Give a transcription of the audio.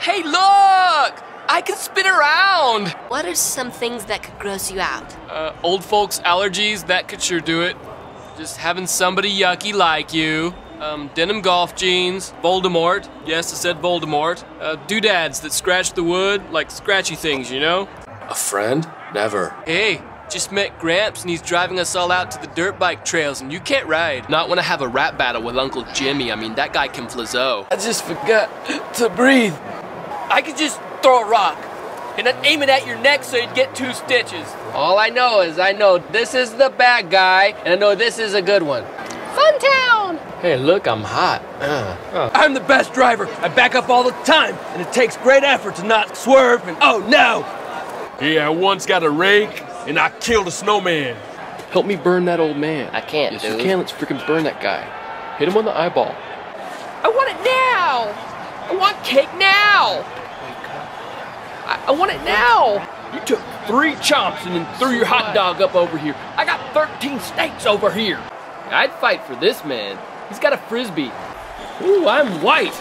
Hey, look! I can spin around! What are some things that could gross you out? Uh, old folks' allergies, that could sure do it. Just having somebody yucky like you. Um, denim golf jeans, Voldemort. Yes, I said Voldemort. Uh, doodads that scratch the wood, like scratchy things, you know? A friend? Never. Hey, just met Gramps and he's driving us all out to the dirt bike trails and you can't ride. Not when I have a rap battle with Uncle Jimmy. I mean, that guy can flizzo. I just forgot to breathe. I could just throw a rock and then aim it at your neck so you'd get two stitches. All I know is I know this is the bad guy, and I know this is a good one. Fun town! Hey, look, I'm hot. Uh, uh. I'm the best driver. I back up all the time, and it takes great effort to not swerve and oh no! Yeah, I once got a rake, and I killed a snowman. Help me burn that old man. I can't, yes, dude. you can. Let's freaking burn that guy. Hit him on the eyeball. I want it now! I want cake now! I, I want it now! You took three chomps and then threw your hot dog up over here. I got 13 steaks over here. I'd fight for this man. He's got a frisbee. Ooh, I'm white.